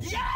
Yeah!